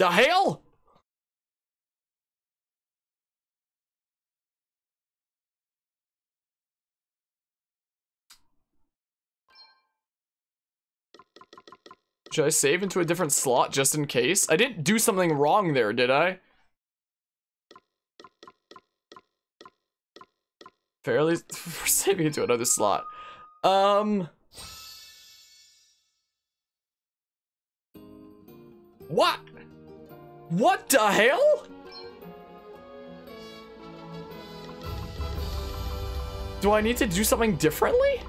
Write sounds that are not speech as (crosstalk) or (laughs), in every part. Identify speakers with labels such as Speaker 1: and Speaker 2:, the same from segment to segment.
Speaker 1: The hell? Should I save into a different slot just in case? I didn't do something wrong there, did I? Fairly, (laughs) we're saving into another slot. Um. What? What the hell? Do I need to do something differently?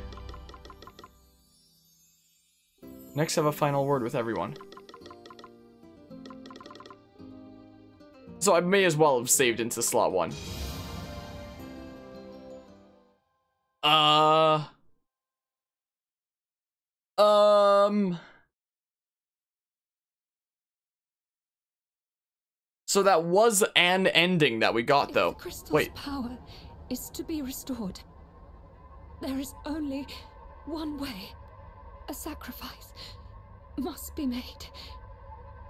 Speaker 1: Next, have a final word with everyone. So I may as well have saved into slot one. Uh... Um... So that was an ending that we got, though. Wait.
Speaker 2: power is to be restored. There is only one way. A sacrifice must be made.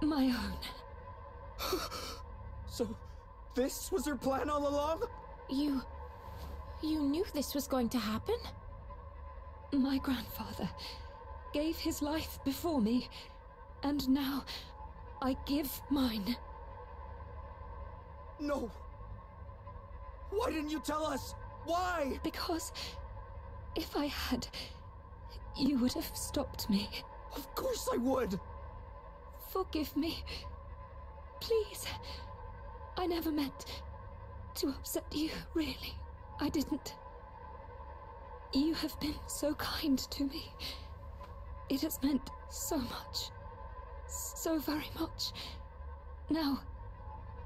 Speaker 2: My own. (gasps)
Speaker 3: so, this was her plan all along?
Speaker 2: You. You knew this was going to happen? My grandfather gave his life before me, and now I give mine.
Speaker 3: No! Why didn't you tell us? Why?
Speaker 2: Because if I had, you would have stopped me.
Speaker 3: Of course I would!
Speaker 2: Forgive me. Please. I never meant to upset you, really. I didn't. You have been so kind to me. It has meant so much. So very much. Now,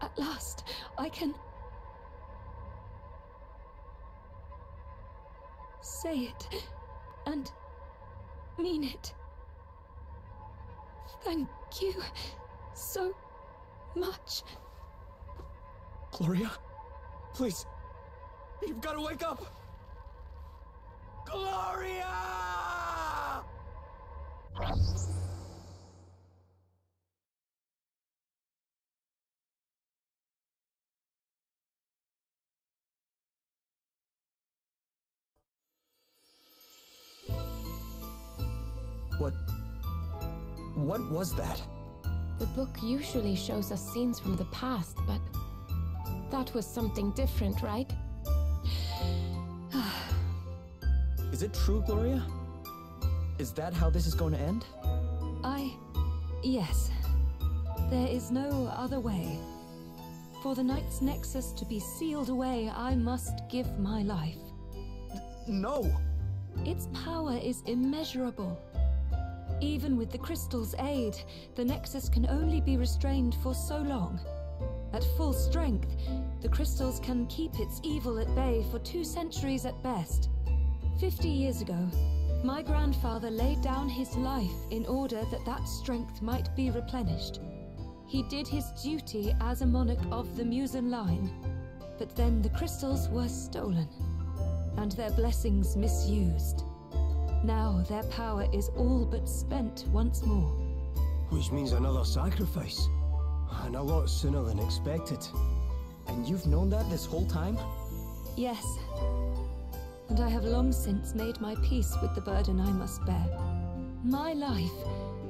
Speaker 2: at last, I can. say it. And mean it. Thank you so much.
Speaker 3: Gloria, please, you've got to wake up. Gloria! What was that?
Speaker 2: The book usually shows us scenes from the past, but... That was something different, right? (sighs)
Speaker 3: is it true, Gloria? Is that how this is going to end?
Speaker 2: I... yes. There is no other way. For the Night's Nexus to be sealed away, I must give my life.
Speaker 3: No!
Speaker 2: Its power is immeasurable. Even with the crystal's aid, the Nexus can only be restrained for so long. At full strength, the crystals can keep its evil at bay for two centuries at best. Fifty years ago, my grandfather laid down his life in order that that strength might be replenished. He did his duty as a monarch of the Musen line, but then the crystals were stolen, and their blessings misused. Now their power is all but spent once more.
Speaker 4: Which means another sacrifice. And a lot sooner than expected.
Speaker 3: And you've known that this whole time?
Speaker 2: Yes. And I have long since made my peace with the burden I must bear. My life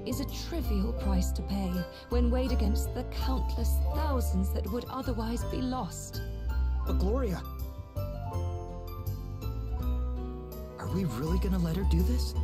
Speaker 2: is a trivial price to pay when weighed against the countless thousands that would otherwise be lost.
Speaker 3: But Gloria, we really gonna let her do this?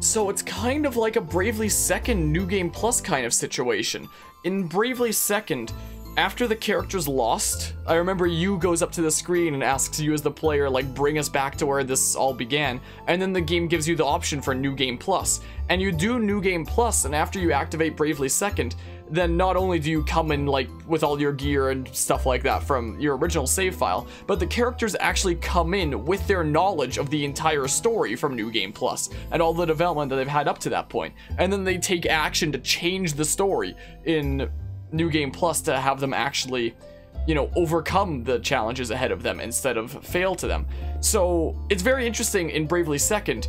Speaker 1: So it's kind of like a Bravely Second New Game Plus kind of situation. In Bravely Second, after the character's lost, I remember you goes up to the screen and asks you as the player, like, bring us back to where this all began, and then the game gives you the option for New Game Plus. And you do New Game Plus, and after you activate Bravely Second, then not only do you come in like with all your gear and stuff like that from your original save file, but the characters actually come in with their knowledge of the entire story from New Game Plus and all the development that they've had up to that point. And then they take action to change the story in New Game Plus to have them actually you know, overcome the challenges ahead of them instead of fail to them. So it's very interesting in Bravely Second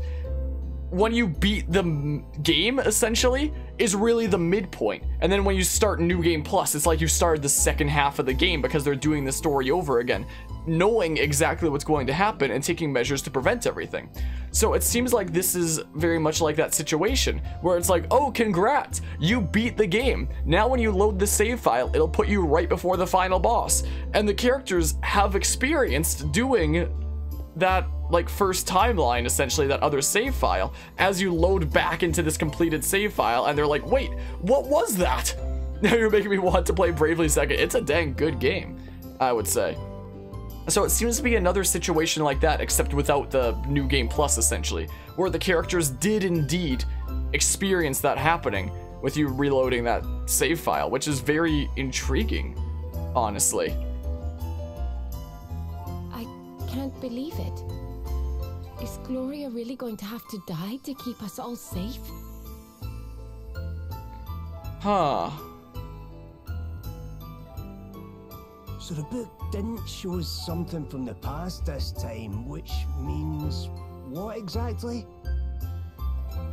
Speaker 1: when you beat the game essentially is really the midpoint. And then when you start new game plus it's like you started the second half of the game because they're doing the story over again knowing exactly what's going to happen and taking measures to prevent everything. So it seems like this is very much like that situation where it's like oh congrats you beat the game. Now when you load the save file it'll put you right before the final boss. And the characters have experienced doing that like first timeline essentially that other save file. As you load back into this completed save file and they're like wait what was that? (laughs) Now you're making me want to play bravely second. It's a dang good game i would say. So it seems to be another situation like that except without the new game plus essentially where the characters did indeed experience that happening with you reloading that save file which is very intriguing honestly
Speaker 5: can't believe it. Is Gloria really going to have to die to keep us all safe?
Speaker 1: huh
Speaker 4: So the book didn't show us something from the past this time, which means what exactly?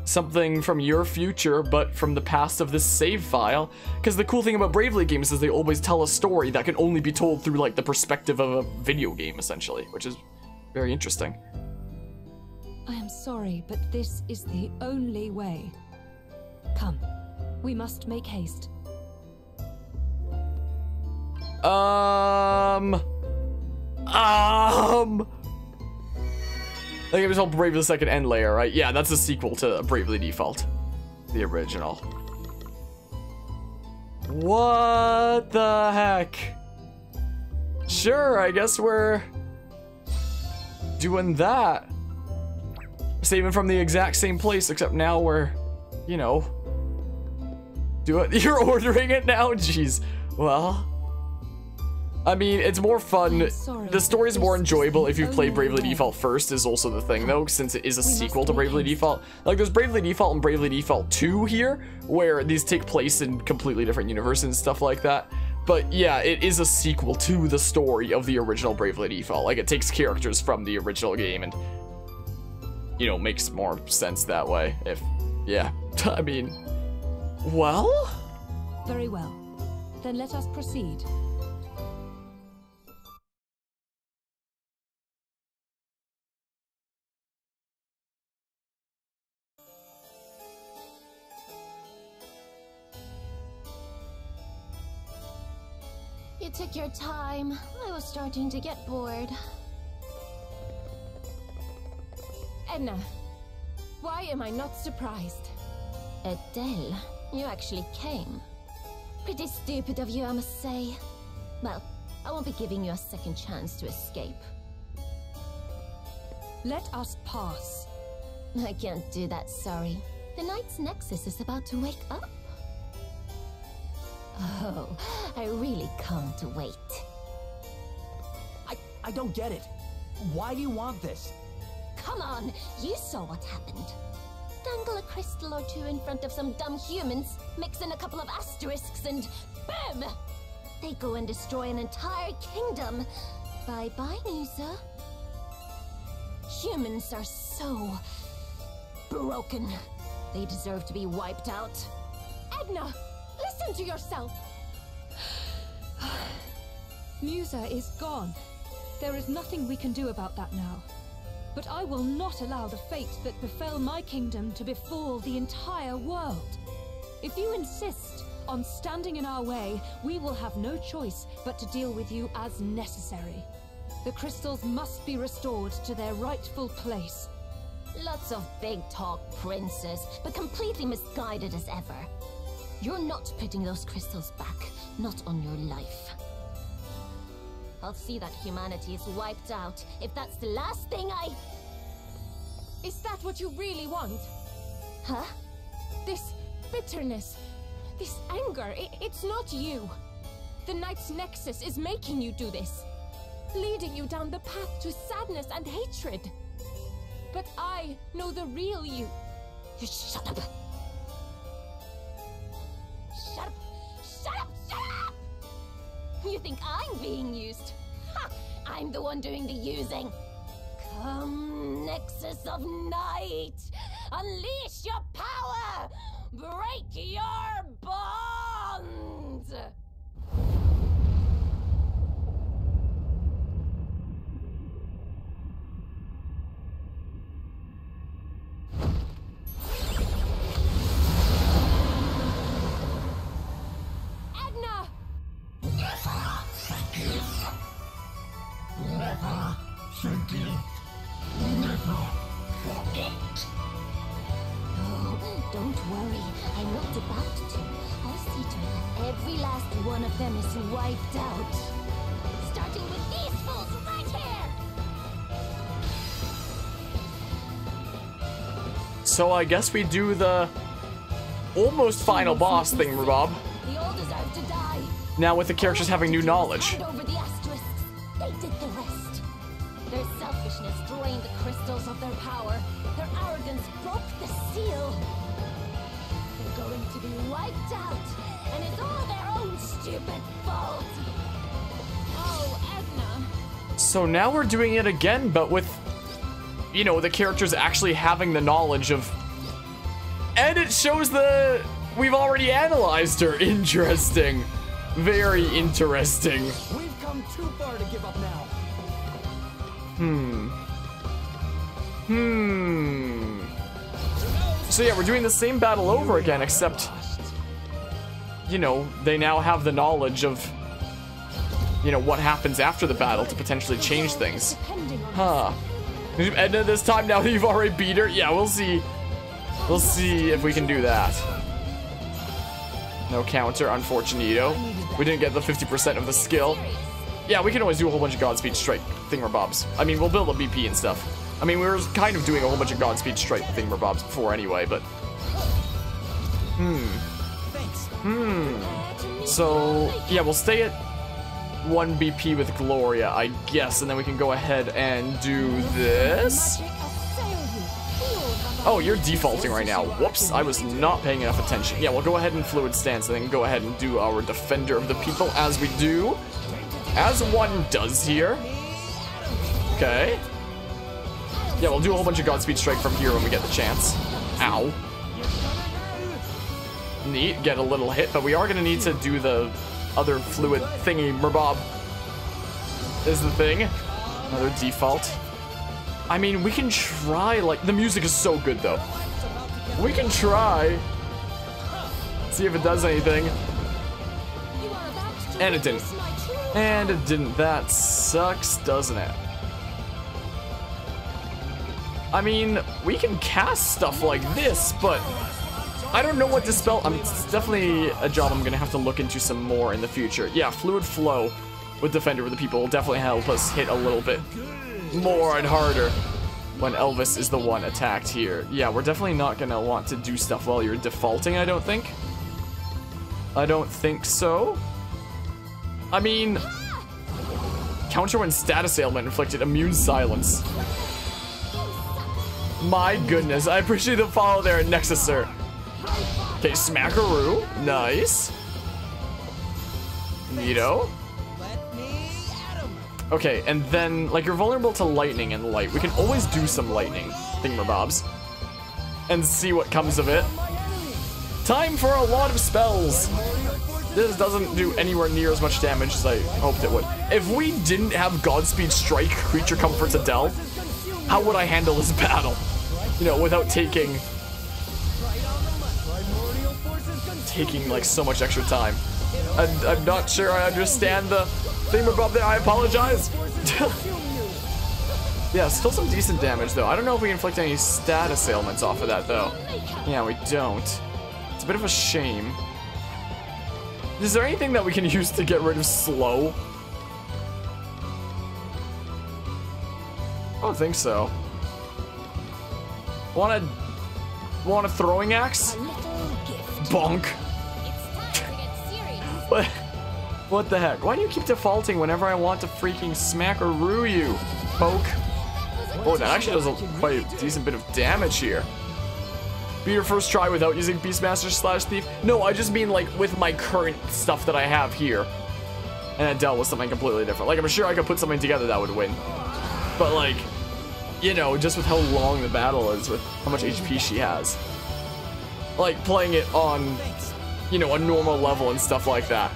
Speaker 1: Something from your future, but from the past of this save file. Because the cool thing about Bravely games is they always tell a story that can only be told through like the perspective of a video game, essentially, which is very interesting.
Speaker 2: I am sorry, but this is the only way. Come, we must make haste.
Speaker 1: Um. Um. I think it was called Bravely Second End Layer, right? Yeah, that's a sequel to Bravely Default, the original. What the heck? Sure, I guess we're doing that. Saving from the exact same place, except now we're, you know, do it. (laughs) You're ordering it now? Jeez. Well, I mean, it's more fun.
Speaker 2: Sorry,
Speaker 1: The story's more enjoyable if you've played Bravely. Default first, is also the thing, though, since it is a sequel to Bravely. Default. Like, there's Bravely Default and Bravely Default 2 here, where these take place in completely different universes and stuff like that. But yeah, it is a sequel to the story of the original Bravely Default. Like, it takes characters from the original game and, you know, makes more sense that way. If, yeah. (laughs) I mean, well?
Speaker 2: Very well. Then let us proceed.
Speaker 5: Took your time. I was starting to get bored. Edna, why am I not surprised? Adele, you actually came. Pretty stupid of you, I must say. Well, I won't be giving you a second chance to escape.
Speaker 2: Let us pass.
Speaker 5: I can't do that, sorry. The Night's Nexus is about to wake up. Oh, I really can't wait.
Speaker 3: I, I don't get it. Why do you want this?
Speaker 5: Come on, you saw what happened. Dangle a crystal or two in front of some dumb humans, mix in a couple of asterisks, and BAM! They go and destroy an entire kingdom. Bye bye, Nisa. Humans are so broken. They deserve to be wiped out. Edna, listen to yourself.
Speaker 2: Musa is gone. There is nothing we can do about that now. But I will not allow the fate that befell my kingdom to befall the entire world. If you insist on standing in our way, we will have no choice but to deal with you as necessary. The crystals must be restored to their rightful place.
Speaker 5: Lots of big talk, princess, but completely misguided as ever. You're not putting those crystals back, not on your life. I'll see that humanity is wiped out if that's the last thing I.
Speaker 6: Is that what you really want?
Speaker 5: Huh?
Speaker 6: This bitterness, this anger, i it's not you. The Night's Nexus is making you do this, leading you down the path to sadness and hatred. But I know the real you.
Speaker 5: You shut up! You think I'm being used? Ha! I'm the one doing the using. Come, Nexus of Night! Unleash your power! Break your
Speaker 1: So I guess we do the almost final boss thing, Bob.
Speaker 5: They all deserve to die.
Speaker 1: Now with the characters having new knowledge.
Speaker 5: Hand over the asterisks. They did. Their selfishness drained the crystals of their power. Their arrogance broke the seal. They're going to be wiped out, and it's all their own stupid fault.
Speaker 6: Oh, Edna.
Speaker 1: So now we're doing it again, but with, you know, the characters actually having the knowledge of. And it shows the. We've already analyzed her. (laughs) Interesting. Very interesting.
Speaker 3: We've come too far to give up now.
Speaker 1: Hmm. Hmm. So yeah, we're doing the same battle over again, except. You know, they now have the knowledge of. You know, what happens after the battle to potentially change things.
Speaker 5: Depending on
Speaker 1: Huh. Edna this time now that you've already beat her? Yeah, we'll see. We'll see if we can do that. No counter, unfortunito. We didn't get the 50% of the skill. Yeah, we can always do a whole bunch of Godspeed Strike thingamabobs. I mean, we'll build a BP and stuff. I mean, we were kind of doing a whole bunch of Godspeed Strike thingamabobs before anyway, but... Hmm. Hmm. So, yeah, we'll stay at 1 BP with Gloria, I guess, and then we can go ahead and do this. Oh, you're defaulting right now. Whoops, I was not paying enough attention. Yeah, we'll go ahead and Fluid Stance, and then go ahead and do our Defender of the People, as we do. As one does here. Okay. Yeah, we'll do a whole bunch of Godspeed Strike from here when we get the chance. Ow. Neat, get a little hit, but we are gonna need to do the other fluid thingy, Merbob. Is the thing. Another default. I mean, we can try, like, the music is so good, though. We can try. See if it does anything. And it didn't. And it didn't. That sucks, doesn't it? I mean, we can cast stuff like this, but I don't know what to spell. It's definitely a job I'm gonna have to look into some more in the future. Yeah, Fluid Flow with Defender of the People will definitely help us hit a little bit more and harder when Elvis is the one attacked here. Yeah, we're definitely not gonna want to do stuff while you're defaulting, I don't think. I don't think so. I mean, counter when status ailment inflicted immune silence. My goodness, I appreciate the follow there, Nexus sir. Okay, Smackaroo, nice. Neato. Okay, and then, like, you're vulnerable to lightning and light. We can always do some lightning thingamabobs. And see what comes of it. Time for a lot of spells. This doesn't do anywhere near as much damage as I hoped it would. If we didn't have Godspeed Strike Creature Comforts Adele, how would I handle this (laughs) battle? You know, without taking... Taking, like, so much extra time. I, I'm not sure I understand the theme above there. I apologize. (laughs) yeah, still some decent damage, though. I don't know if we inflict any status ailments off of that, though. Yeah, we don't. It's a bit of a shame. Is there anything that we can (laughs) use to get rid of slow? I don't think so. Want a want a throwing axe? Bonk. What? What the heck? Why do you keep defaulting whenever I want to freaking smack or rue you? Poke. Oh, that actually does a quite a decent bit of damage here. Be your first try without using Beastmaster slash Thief? No, I just mean like with my current stuff that I have here. And I dealt with something completely different. Like I'm sure I could put something together that would win. But like, you know, just with how long the battle is, with how much HP she has. Like, playing it on, you know, a normal level and stuff like that.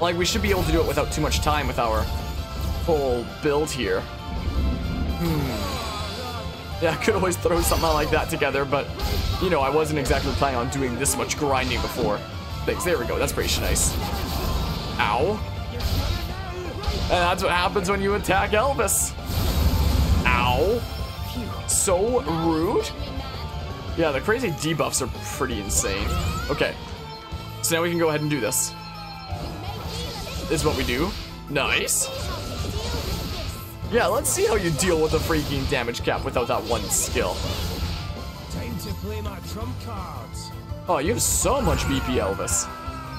Speaker 1: Like, we should be able to do it without too much time with our full build here. Hmm. Yeah, I could always throw something like that together, but, you know, I wasn't exactly planning on doing this much grinding before. Thanks, there we go, that's pretty nice. Ow. And that's what happens when you attack Elvis. Ow. So rude. Yeah, the crazy debuffs are pretty insane. Okay. So now we can go ahead and do this. This is what we do. Nice. Yeah, let's see how you deal with the freaking damage cap without that one skill.
Speaker 4: Time to play my trump cards.
Speaker 1: Oh, you have so much BP, Elvis.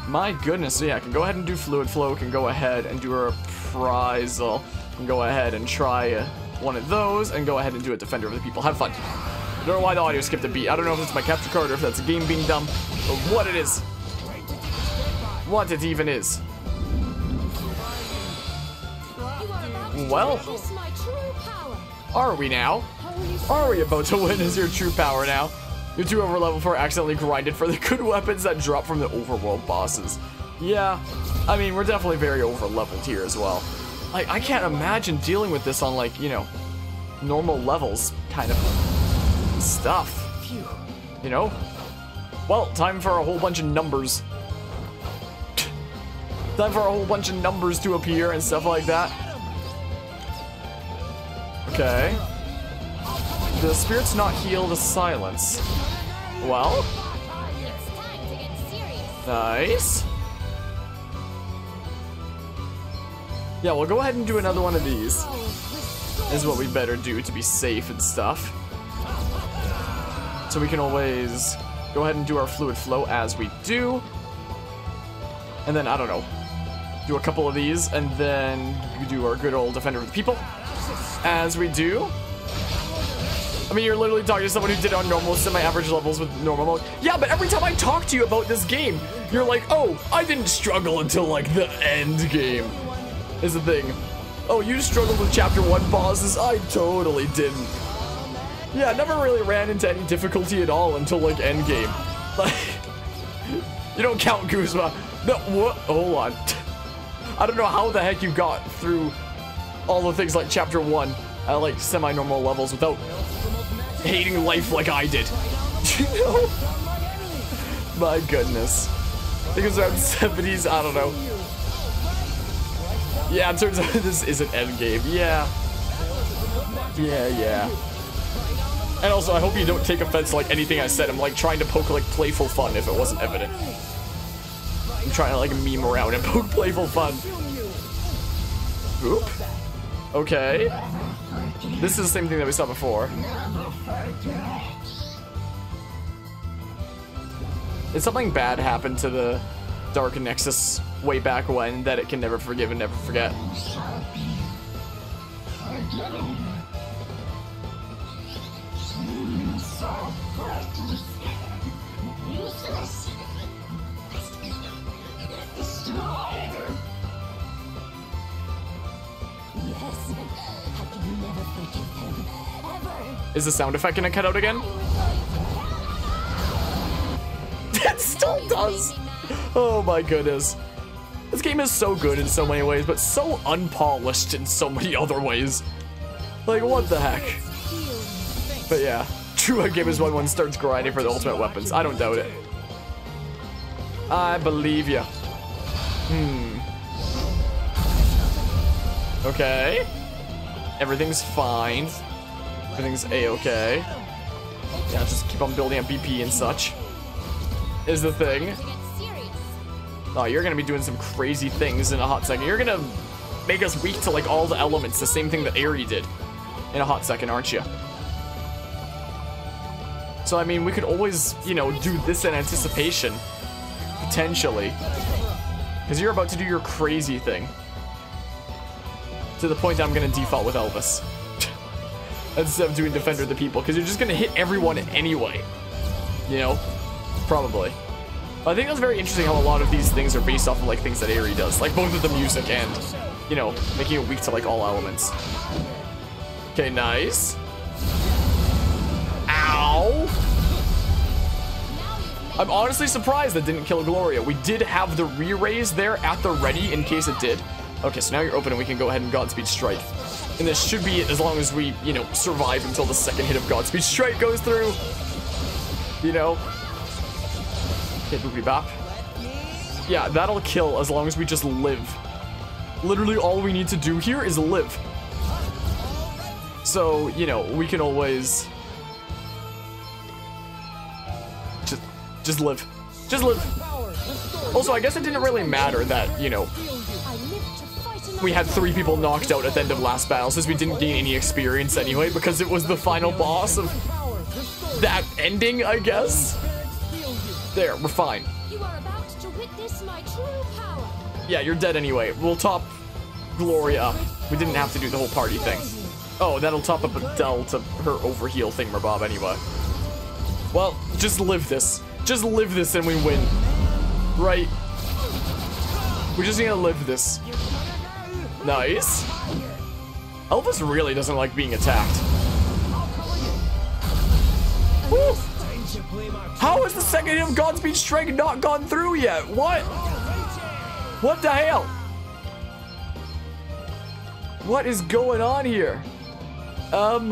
Speaker 1: My goodness, so yeah, I can go ahead and do Fluid Flow, can go ahead and do a Reprisal, can go ahead and try uh, one of those, and go ahead and do a Defender of the People. Have fun. I don't know why the audio skipped a beat. I don't know if it's my capture card or if that's a game being dumb, or what it is. What it even is. Well, are we now? Are we about to witness your true power now? You're too over level 4 accidentally grinded for the (laughs) good weapons that drop from the overworld bosses. Yeah, I mean, we're definitely very over leveled here as well. Like, I can't imagine dealing with this on, like, you know, normal levels kind of stuff. You know? Well, time for a whole bunch of numbers. time for a whole bunch of numbers to appear and stuff like that. Okay. The spirits not heal the silence. Well,
Speaker 5: It's time to get serious.
Speaker 1: nice. Yeah, we'll go ahead and do another one of these. Is what we better do to be safe and stuff. So we can always go ahead and do our fluid flow as we do. And then, I don't know, do a couple of these, and then do our good old Defender of the People as we do. I mean, you're literally talking to someone who did on normal, semi-average levels with normal mode. Yeah, but every time I talk to you about this game, you're like, oh, I didn't struggle until, like, the end game, is the thing. Oh, you struggled with Chapter 1 bosses? I totally didn't. Yeah, never really ran into any difficulty at all until, like, end game. Like, (laughs) you don't count Guzma. No, what? Hold on. (laughs) I don't know how the heck you got through all the things like Chapter 1 at, like, semi-normal levels without hating life like I did. (laughs) you know? My goodness. I think it's around 70s, I don't know. Yeah, it turns out this isn't endgame. Yeah. Yeah, yeah. And also, I hope you don't take offense to, like, anything I said. I'm, like, trying to poke, like, playful fun if it wasn't evident. I'm trying to, like, meme around and (laughs) poke playful fun. Oop. Okay. This is the same thing that we saw before. Did something bad happen to the Dark Nexus way back when that it can never forgive and never forget? Is the sound effect gonna cut out again? (laughs) It still does! Oh my goodness. This game is so good in so many ways, but so unpolished in so many (laughs) other ways. Like, what the heck? But yeah, true game is when one starts grinding for the ultimate weapons. I don't doubt it. I believe you. Hmm. Okay. Everything's fine. Everything's a-okay. Yeah, just keep on building up BP and such. Is the thing. Oh, you're gonna be doing some crazy things in a hot second. You're gonna make us weak to like all the elements, the same thing that Aerie did in a hot second, aren't you? So I mean, we could always, you know, do this in anticipation, potentially, because you're about to do your crazy thing. To the point that I'm gonna default with Elvis (laughs) instead of doing Defender of the People, because you're just gonna hit everyone anyway. You know, probably. But I think that's very interesting how a lot of these things are based off of like things that Aerie does, like both of the music and, you know, making it weak to like all elements. Okay, nice. I'm honestly surprised that didn't kill Gloria. We did have the re-raise there at the ready in case it did. Okay, so now you're open and we can go ahead and Godspeed Strike. And this should be it as long as we, you know, survive until the second hit of Godspeed Strike goes through. You know? Okay, boopity bop. Yeah, that'll kill as long as we just live. Literally all we need to do here is live. So, you know, we can always... Just, live. Just live. Also, I guess it didn't really matter that, you know, we had three people knocked out at the end of last battle since we didn't gain any experience anyway because it was the final boss of that ending, I guess. There, we're fine.
Speaker 6: You are about to witness my true power.
Speaker 1: Yeah, you're dead anyway. We'll top Gloria up. We didn't have to do the whole party thing. Oh, that'll top up Adele to her overheal thing, thingamabob anyway. Well, just live this. Just live this and we win. Right? We just need to live this. Nice. Elvis really doesn't like being attacked. Woo! How is the second of Godspeed Strike not gone through yet? What? What the hell? What is going on here? Um,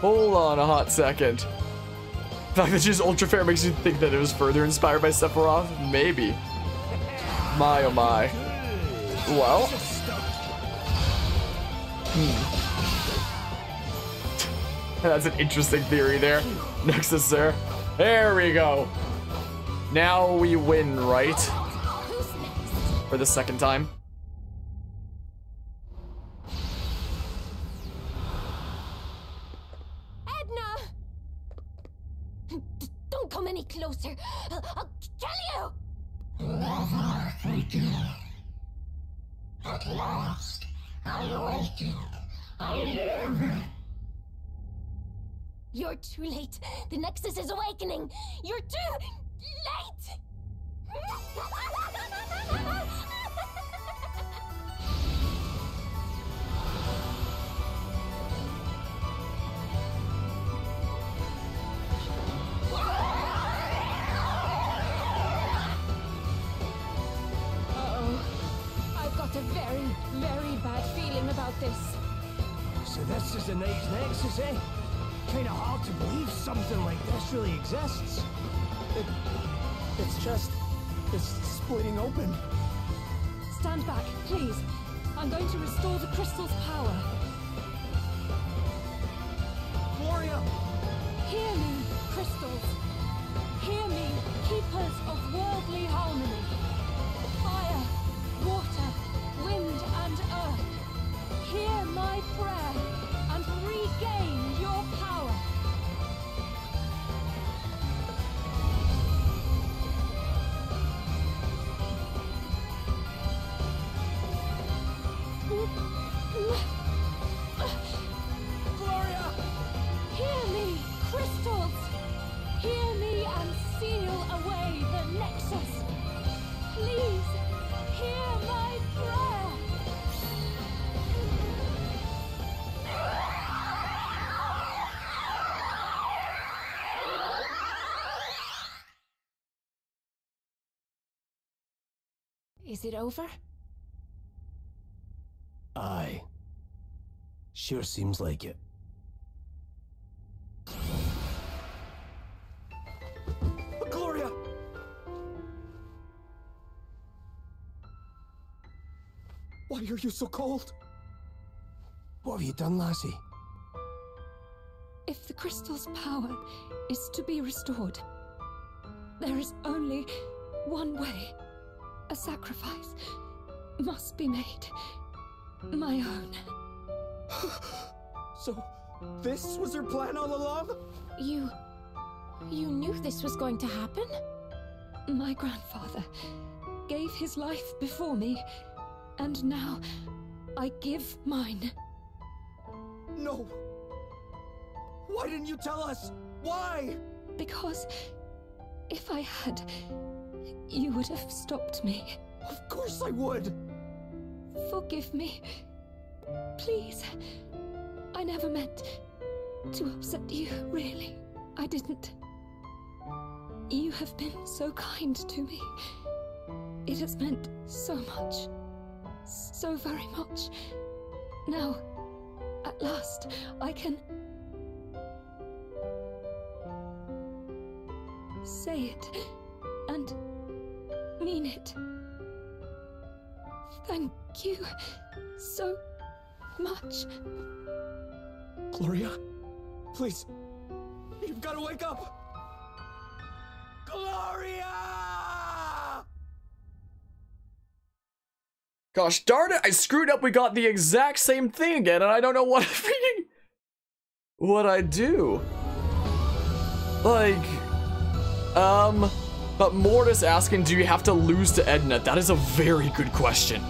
Speaker 1: hold on a hot second. The fact that she's ultra fair makes you think that it was further inspired by Sephiroth? Maybe. My oh my. Well. Hmm. (laughs) That's an interesting theory there. Nexus, sir. There we go. Now we win, right? For the second time.
Speaker 6: Edna! D- Don't come any closer. I'll, I'll kill you! You're too late. The Nexus is awakening. You're too late. Uh-oh. I've got a very, very bad about this.
Speaker 4: So this is the Night's Nexus, eh? Kinda hard to believe something like this really exists.
Speaker 3: It, it's just, it's splitting open.
Speaker 2: Stand back, please. I'm going to restore the crystal's power.
Speaker 3: Gloria!
Speaker 2: Hear me, crystals. Hear me, keepers of worldly harmony. Hear my prayer and regain your power.
Speaker 6: Is it over?
Speaker 4: Aye. Sure seems like it.
Speaker 3: Gloria! Why are you so cold?
Speaker 4: What have you done, lassie?
Speaker 2: If the crystal's power is to be restored, there is only one way. A sacrifice must be made. My own.
Speaker 3: So, this was your plan all along?
Speaker 6: You. You knew this was going to happen?
Speaker 2: My grandfather gave his life before me, and now I give mine.
Speaker 3: No! Why didn't you tell us? Why?
Speaker 2: Because if I had, you would have stopped me.
Speaker 3: Of course I would!
Speaker 2: Forgive me. Please. I never meant to upset you, really. I didn't. You have been so kind to me. It has meant so much. So very much. Now, at last, I can. say it mean it. Thank you so much.
Speaker 3: Gloria, please. You've got to wake up. Gloria!
Speaker 1: Gosh darn it, I screwed up. We got the exact same thing again, and I don't know what (laughs) freaking what I do. Like, um, but Mortis asking, do you have to lose to Edna? That is a very good question.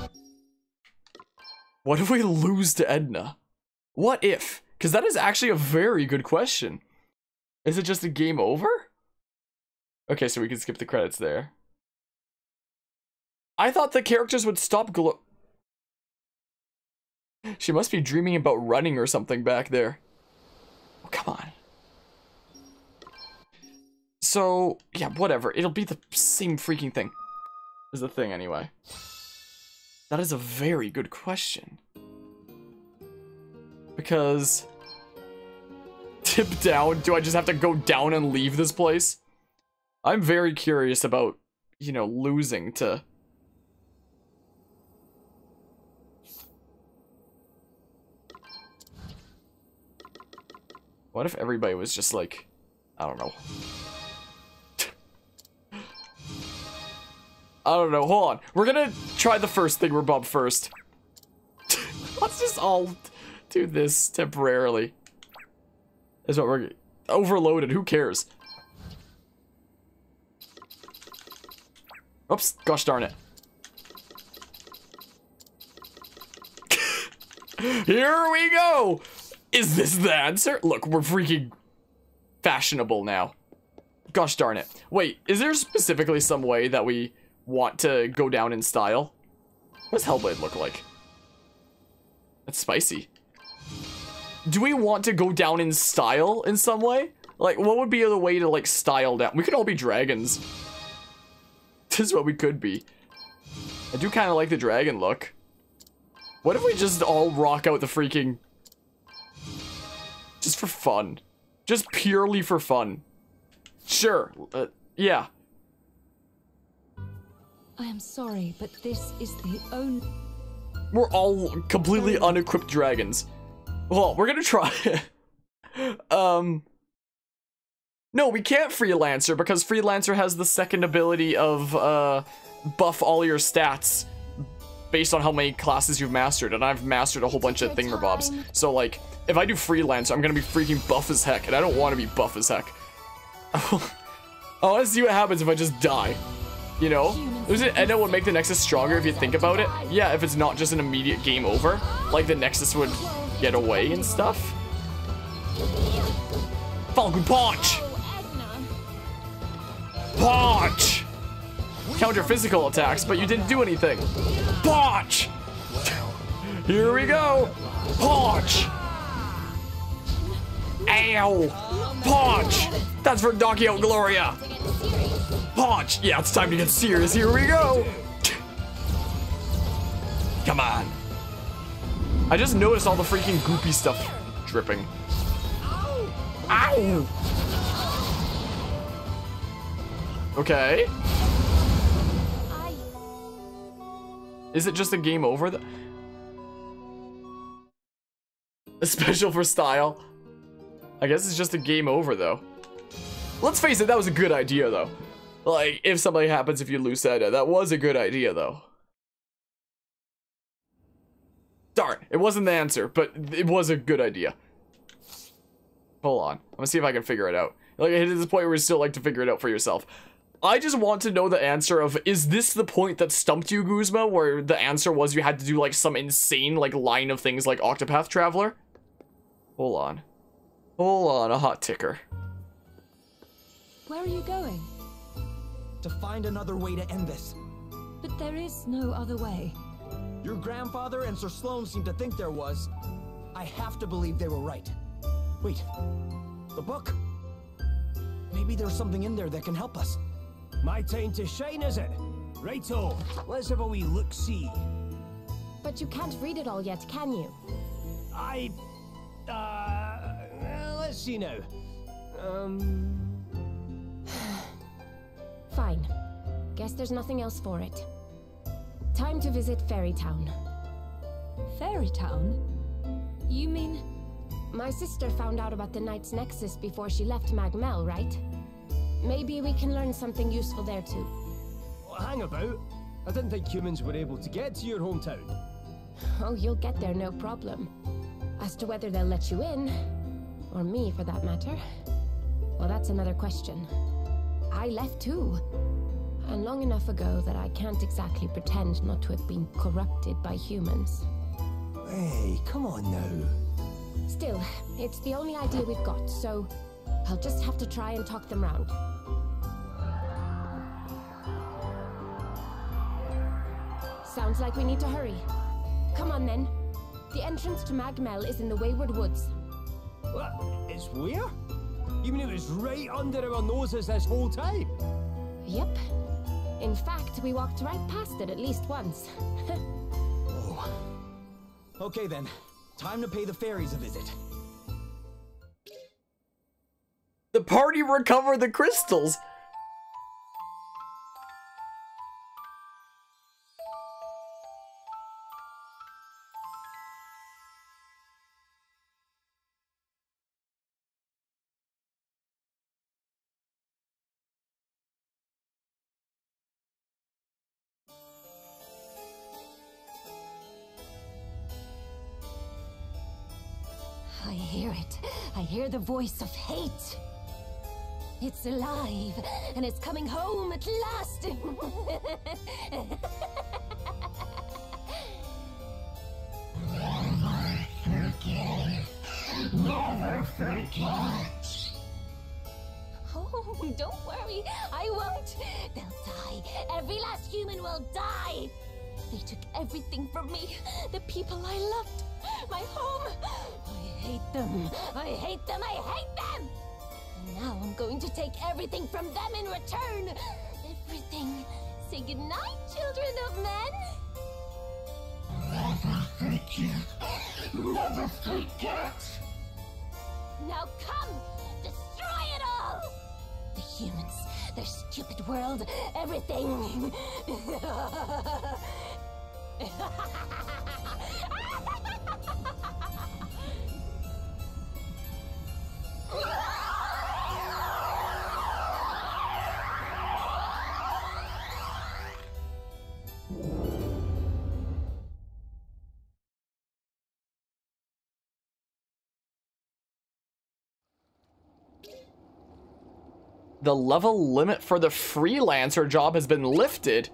Speaker 1: What if we lose to Edna? What if? Because that is actually a very good question. Is it just a game over? Okay, so we can skip the credits there. I thought the characters would stop glo- She must be dreaming about running or something back there. Oh, come on. So, yeah, whatever. It'll be the same freaking thing. Is the thing, anyway. That is a very good question. Because... Tip down? Do I just have to go down and leave this place? I'm very curious about, you know, losing to... What if everybody was just like, I don't know. I don't know, hold on. We're gonna try the first thing we're bumped first. (laughs) Let's just all do this temporarily. Is what we're overloaded, who cares? Oops, gosh darn it. (laughs) Here we go! Is this the answer? Look, we're freaking fashionable now. Gosh darn it. Wait, is there specifically some way that we want to go down in style? What does Hellblade look like? That's spicy. Do we want to go down in style in some way? Like, what would be the way to, like, style down? We could all be dragons. (laughs) This is what we could be. I do kind of like the dragon look. What if we just all rock out the freaking... Just for fun. Just purely for fun. Sure. Uh, yeah.
Speaker 2: I am sorry, but this is the only.
Speaker 1: We're all completely unequipped dragons. Well, we're gonna try. (laughs) um. No, we can't freelancer because freelancer has the second ability of uh, buff all your stats based on how many classes you've mastered, and I've mastered a whole bunch of thingamabobs. So like, if I do freelancer, I'm gonna be freaking buff as heck, and I don't want to be buff as heck. I want to see what happens if I just die. You know? It Edna would make the Nexus stronger if you think about it? Yeah, if it's not just an immediate game over. Like the Nexus would get away and stuff. Falcon Punch! Punch! Counter physical attacks, but you didn't do anything. Punch! Here we go! Punch! Ow! Punch! That's for knocking Gloria! Punch! Yeah, it's time to get serious. Here we go! Come on. I just noticed all the freaking goopy stuff dripping. Ow! Okay. Is it just a game over? A special for style? I guess it's just a game over though. Let's face it, that was a good idea though. Like, if something happens if you lose that, that was a good idea though. Darn, it wasn't the answer, but it was a good idea. Hold on, I'm gonna see if I can figure it out. Like, it is this point where you still like to figure it out for yourself. I just want to know the answer of, is this the point that stumped you, Guzma, where the answer was you had to do, like, some insane, like, line of things like Octopath Traveler? Hold on. Hold on, a hot ticker.
Speaker 2: Where are you going?
Speaker 3: To find another way to end this.
Speaker 2: But there is no other way.
Speaker 3: Your grandfather and Sir Sloan seem to think there was. I have to believe they were right. Wait, the book? Maybe there's something in there that can help us.
Speaker 4: My time to shine, is it? Righto, let's have a wee look-see.
Speaker 6: But you can't read it all yet, can you?
Speaker 4: I... Uh... let's see now. Um...
Speaker 6: Guess there's nothing else for it. Time to visit Fairy Town.
Speaker 2: Fairy Town? You mean...
Speaker 6: My sister found out about the Night's Nexus before she left Magmel, right? Maybe we can learn something useful there too.
Speaker 4: Hang about. I didn't think humans were able to get to your hometown.
Speaker 6: Oh, you'll get there no problem. As to whether they'll let you in, or me for that matter, well, that's another question. I left too. And long enough ago that I can't exactly pretend not to have been corrupted by humans.
Speaker 4: Hey, come on now.
Speaker 6: Still, it's the only idea we've got, so I'll just have to try and talk them round. Sounds like we need to hurry. Come on then. The entrance to Magmel is in the Wayward Woods.
Speaker 4: What? It's where? You mean it was right under our noses this whole time?
Speaker 6: Yep. In fact, we walked right past it at least once.
Speaker 3: Oh. (laughs) Okay then, time to pay the fairies a visit.
Speaker 1: The party recovered the crystals.
Speaker 5: Voice of hate. It's alive, and it's coming home at last. Never forget! Never forget! Oh, don't worry. I won't. They'll die. Every last human will die. They took everything from me. The people I loved. My home. I hate them. I hate them. I hate them. And now I'm going to take everything from them in return. Everything. Say goodnight, children of men. Never forget. Never forget. Now come! Destroy it all! The humans, their stupid world, everything! (laughs)
Speaker 1: The level limit for the freelancer job has been lifted.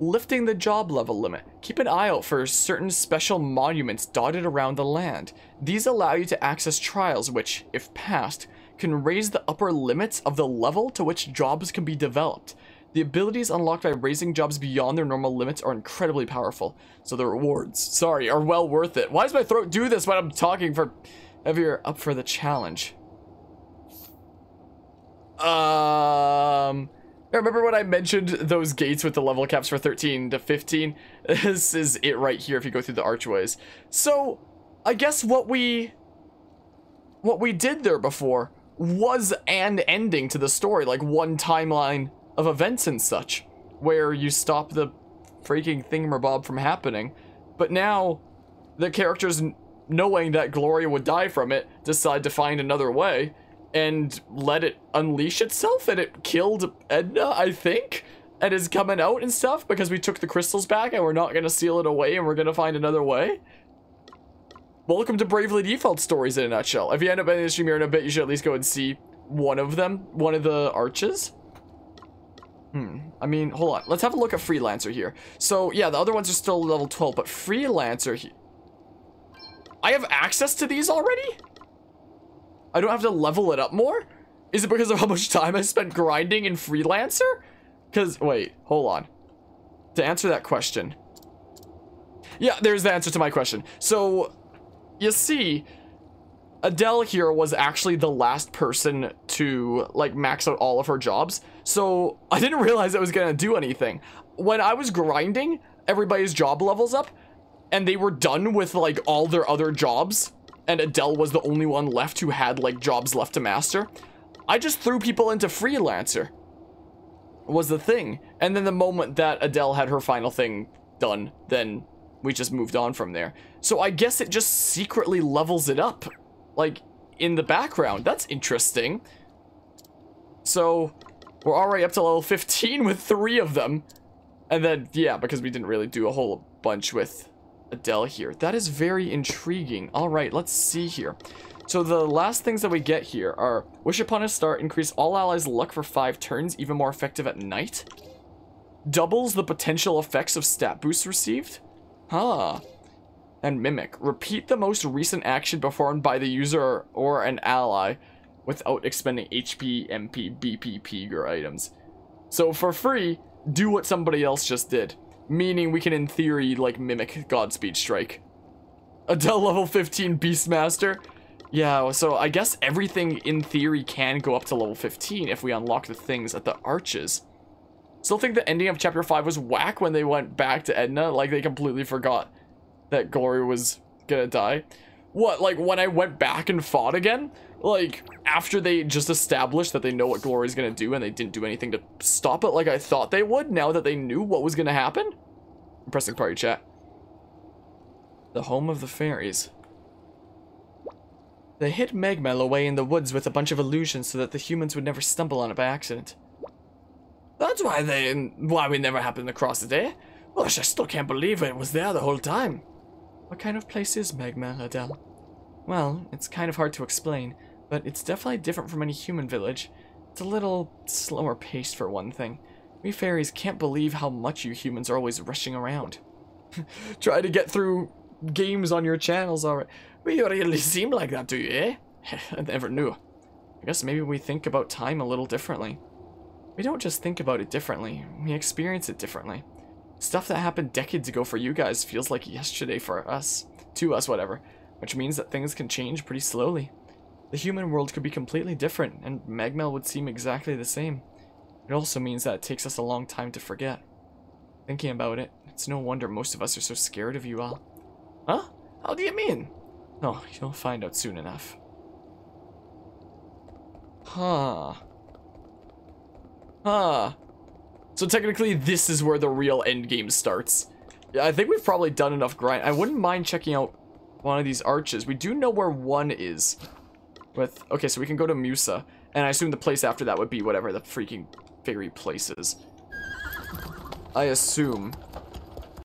Speaker 1: Lifting the job level limit. Keep an eye out for certain special monuments dotted around the land. These allow you to access trials which, if passed, can raise the upper limits of the level to which jobs can be developed. The abilities unlocked by raising jobs beyond their normal limits are incredibly powerful, so the rewards, sorry, are well worth it. Why does my throat do this when I'm talking for... If you're up for the challenge. Um... Remember when I mentioned those gates with the level caps for 13 to 15? (laughs) This is it right here if you go through the archways. So, I guess what we... What we did there before was an ending to the story, like one timeline of events and such, where you stop the freaking thingamabob from happening. But now, the characters, knowing that Gloria would die from it, decide to find another way and let it unleash itself, and it killed Edna, I think, and is coming out and stuff because we took the crystals back and we're not going to seal it away and we're going to find another way. Welcome to Bravely Default stories in a nutshell. If you end up in the stream here in a bit, you should at least go and see one of them, one of the arches. Hmm, I mean, hold on. Let's have a look at Freelancer here. So, yeah, the other ones are still level 12, but Freelancer... I have access to these already? I don't have to level it up more? Is it because of how much time I spent grinding in Freelancer? Because, wait, hold on. To answer that question, Yeah, there's the answer to my question. So, you see, Adele here was actually the last person to like max out all of her jobs. So (laughs) I didn't realize I was gonna do anything. When I was grinding, everybody's job levels up and they were done with like all their other jobs and Adele was the only one left who had like jobs left to master. I just threw people into freelancer was the thing. And then the moment that Adele had her final thing done, then we just moved on from there. So I guess it just secretly levels it up like in the background. That's interesting. So we're already up to level 15 with three of them. And then, yeah, because we didn't really do a whole bunch with Adele here. That is very intriguing. All right, let's see here. So the last things that we get here are Wish Upon a Star, increase all allies' luck for five turns, even more effective at night. Doubles the potential effects of stat boosts received. Huh and Mimic. Repeat the most recent action performed by the user or an ally without expending HP, MP, BP, P, or items. So for free, do what somebody else just did. Meaning we can in theory like mimic Godspeed Strike. Adele level 15 Beastmaster. Yeah, so I guess everything in theory can go up to level 15 if we unlock the things at the arches. Still think the ending of chapter 5 was whack when they went back to Edna, like they completely forgot that Glory was gonna die. What, like when I went back and fought again? Like, after they just established that they know what Glory's gonna do and they didn't do anything to stop it like I thought they would, now that they knew what was gonna happen? I'm pressing party chat. The home of the fairies. They hid Megmel away in the woods with a bunch of illusions so that the humans would never stumble on it by accident. That's why they, why we never happened across it, eh? Gosh, I still can't believe it was there the whole time. What kind of place is Megmel, Adele? Well, it's kind of hard to explain, but it's definitely different from any human village. It's a little slower paced for one thing. We fairies can't believe how much you humans are always rushing around. (laughs) Try to get through games on your channels already. We really seem like that, do you, eh? (laughs) I never knew. I guess maybe we think about time a little differently. We don't just think about it differently, we experience it differently. Stuff that happened decades ago for you guys feels like yesterday for us. To us, whatever. Which means that things can change pretty slowly. The human world could be completely different, and Megmel would seem exactly the same. It also means that it takes us a long time to forget. Thinking about it, it's no wonder most of us are so scared of you all. Huh? How do you mean? Oh, you'll find out soon enough. Huh. Huh. So technically, this is where the real end game starts. Yeah, I think we've probably done enough grind. I wouldn't mind checking out one of these arches. We do know where one is. With Okay, so we can go to Musa. And I assume the place after that would be whatever the freaking fairy place is. I assume.